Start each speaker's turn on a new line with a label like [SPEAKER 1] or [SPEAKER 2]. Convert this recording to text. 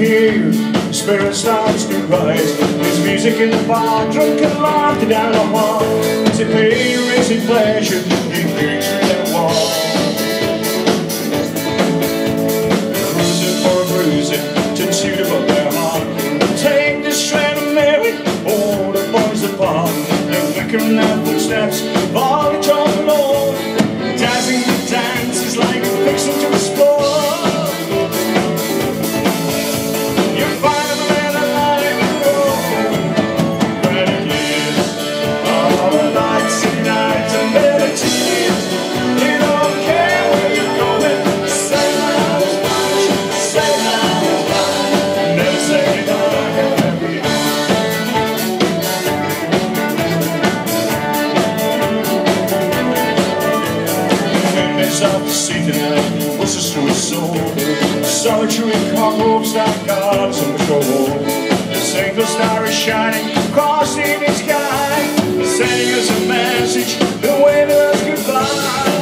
[SPEAKER 1] The spirit starts to rise. There's music in the bar Drunken laughter down the hall. Is it pain or is it pleasure? You through that wall. Cruising for a bruising Tattooed above their heart. Take the shred of Mary All the boys apart. They're flickering their footsteps All the Satan was a true soul. Solitary cockroach that got some control. The single star is shining across the sky. Sending us a message, the way to us goodbye